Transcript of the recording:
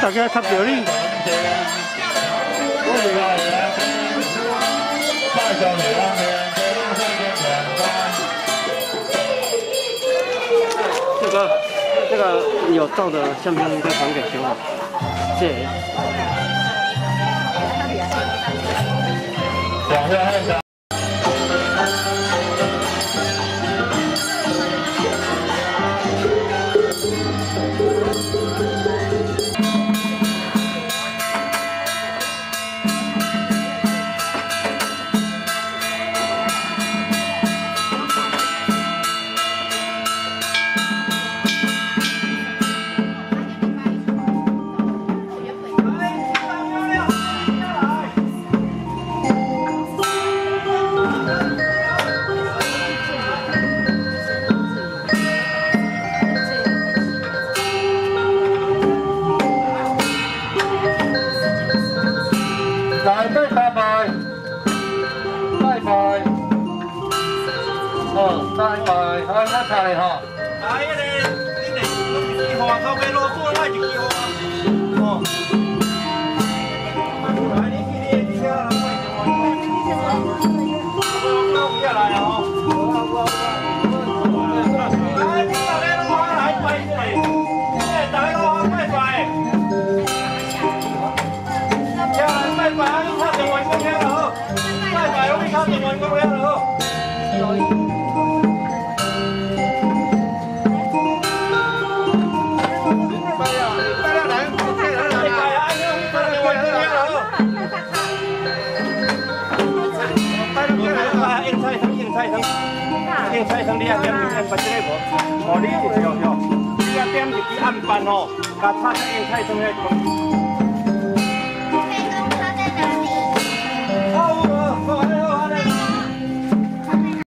大家插隊啲。个有照的相片应该传给熊老，谢谢。拜拜，哦，拜拜，好，那菜哈。哎呀嘞，你嘞，几号啊？后尾路过来就几号啊？哦。来，你去你车来，我不要来啊！来，你大家都来拜拜，sao tụi mình không leo được không? tiền sai thằng đi ăn tem thì em phải chơi bỏ bỏ đi thì hiểu hiểu đi ăn tem thì cứ ăn bàn họ cả thang em sai thằng này còn